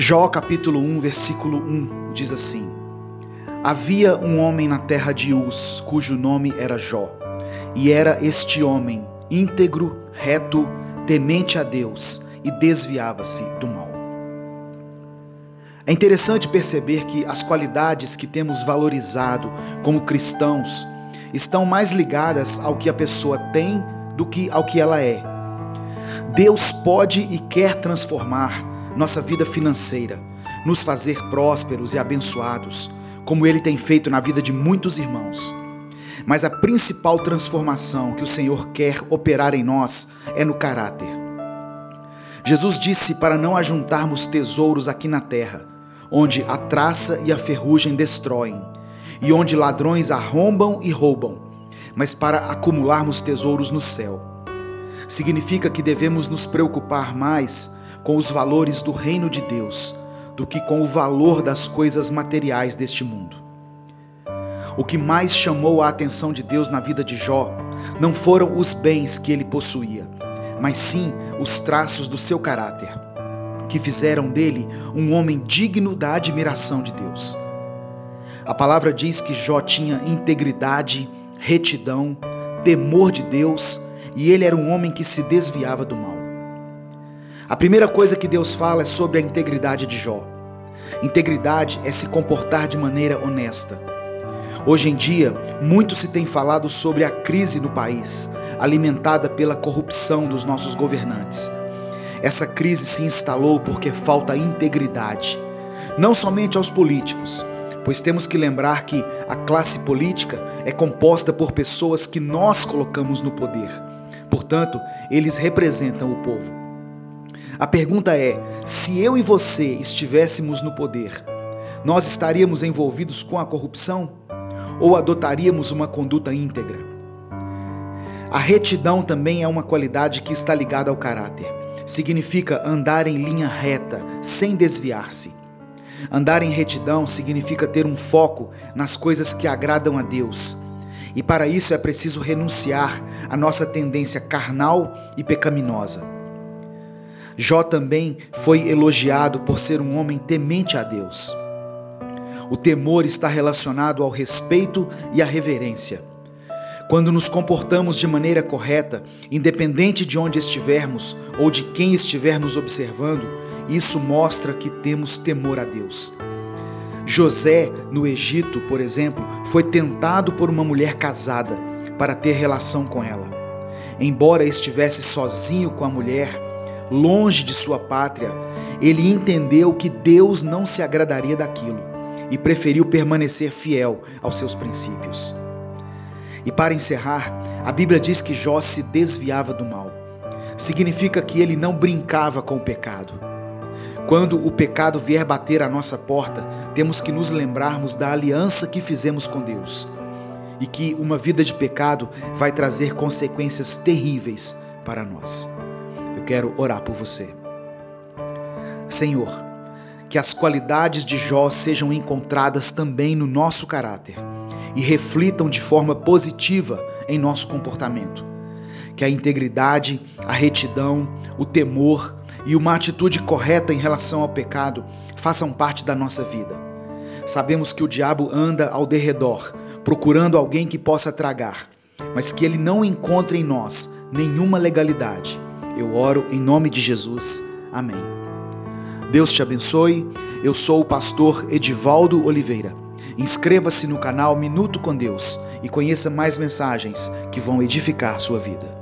Jó capítulo 1, versículo 1 diz assim: Havia um homem na terra de Uz, cujo nome era Jó, e era este homem íntegro, reto, temente a Deus e desviava-se do mal. É interessante perceber que as qualidades que temos valorizado como cristãos estão mais ligadas ao que a pessoa tem do que ao que ela é. Deus pode e quer transformar nossa vida financeira, nos fazer prósperos e abençoados, como ele tem feito na vida de muitos irmãos. Mas a principal transformação que o Senhor quer operar em nós é no caráter. Jesus disse para não ajuntarmos tesouros aqui na terra, onde a traça e a ferrugem destroem, e onde ladrões arrombam e roubam, mas para acumularmos tesouros no céu. Significa que devemos nos preocupar mais com os valores do reino de Deus do que com o valor das coisas materiais deste mundo. O que mais chamou a atenção de Deus na vida de Jó não foram os bens que ele possuía, mas sim os traços do seu caráter, que fizeram dele um homem digno da admiração de Deus. A palavra diz que Jó tinha integridade, retidão, temor de Deus e ele era um homem que se desviava do mal. A primeira coisa que Deus fala é sobre a integridade de Jó. Integridade é se comportar de maneira honesta. Hoje em dia, muito se tem falado sobre a crise no país, alimentada pela corrupção dos nossos governantes. Essa crise se instalou porque falta integridade, não somente aos políticos, pois temos que lembrar que a classe política é composta por pessoas que nós colocamos no poder. Portanto, eles representam o povo. A pergunta é: se eu e você estivéssemos no poder, nós estaríamos envolvidos com a corrupção ou adotaríamos uma conduta íntegra? A retidão também é uma qualidade que está ligada ao caráter. Significa andar em linha reta, sem desviar-se. Andar em retidão significa ter um foco nas coisas que agradam a Deus. E para isso é preciso renunciar à nossa tendência carnal e pecaminosa. Jó também foi elogiado por ser um homem temente a Deus. O temor está relacionado ao respeito e à reverência. Quando nos comportamos de maneira correta, independente de onde estivermos ou de quem estiver nos observando, isso mostra que temos temor a Deus. José, no Egito, por exemplo, foi tentado por uma mulher casada para ter relação com ela. Embora estivesse sozinho com a mulher, longe de sua pátria, ele entendeu que Deus não se agradaria daquilo e preferiu permanecer fiel aos seus princípios. E para encerrar, a Bíblia diz que Jó se desviava do mal. Significa que ele não brincava com o pecado. Quando o pecado vier bater à nossa porta, temos que nos lembrarmos da aliança que fizemos com Deus e que uma vida de pecado vai trazer consequências terríveis para nós quero orar por você. Senhor, que as qualidades de Jó sejam encontradas também no nosso caráter e reflitam de forma positiva em nosso comportamento. Que a integridade, a retidão, o temor e uma atitude correta em relação ao pecado façam parte da nossa vida. Sabemos que o diabo anda ao derredor, procurando alguém que possa tragar, mas que ele não encontre em nós nenhuma legalidade eu oro em nome de Jesus. Amém. Deus te abençoe. Eu sou o pastor Edivaldo Oliveira. Inscreva-se no canal Minuto com Deus e conheça mais mensagens que vão edificar sua vida.